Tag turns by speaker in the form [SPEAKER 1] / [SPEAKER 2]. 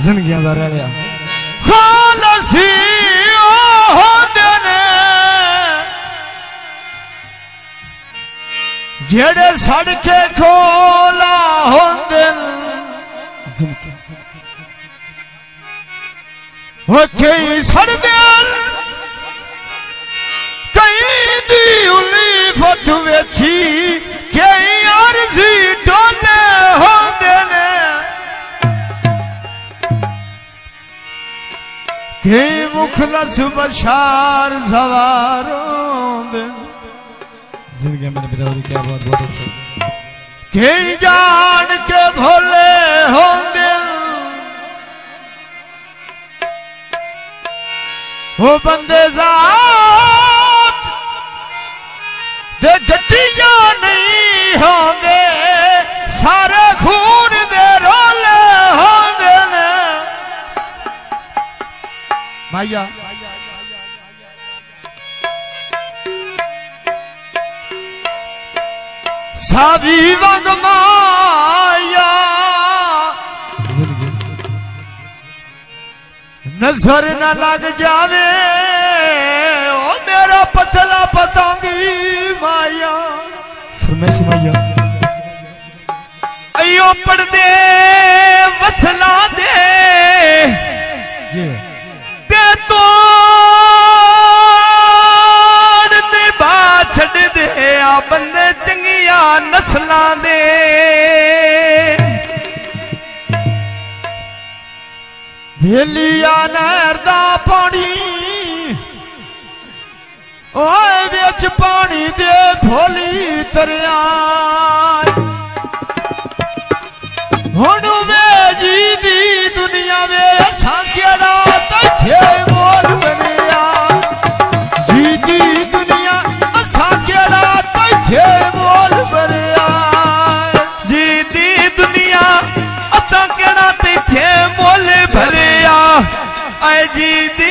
[SPEAKER 1] ਜ਼ਿੰਦਗੀਆਂ ਦਾ ਰਹਿ ਲਿਆ
[SPEAKER 2] ਖਾਲਸੀ ਹੁੰਦੇ ਨੇ ਜਿਹੜੇ ਸੜ ਕੇ ਖੋਲਾ ਹੁੰਦੇ ਨੇ
[SPEAKER 1] ਜ਼ਿੰਦਗੀ
[SPEAKER 2] ਹੋ ਕਈ ਸੜਦੇ ਕਈ ਦੀ ਉਲੀ ਫਤ ਵੇਚੀ ਕਈ ਅਰਜ਼ੀ کی مخلص بشار زواروں بن
[SPEAKER 1] زندگی میں بتا دوں کیا بہت بہت اچھا
[SPEAKER 2] کی جان کے بھولے ہوں گے وہ بندے ذات دے جٹیاں نہیں ہوں گے سارے माया सारी रंग माया नज़र न लग जावे ओ मेरा पतला बताऊँगी माया
[SPEAKER 1] फरमाइश माया अयो पढ़दे
[SPEAKER 2] ਵੇਲੀਆ ਨਹਿਰ ਦਾ ਪਾਣੀ। ਓਏ ਵਿੱਚ ਪਾਣੀ ਦੇ ਭੋਲੀ ਤਰਿਆ। ਹੁਣ ਵੇ ਜੀ ਦੀ ਦੁਨੀਆ ਵੇ।
[SPEAKER 1] মসজিদ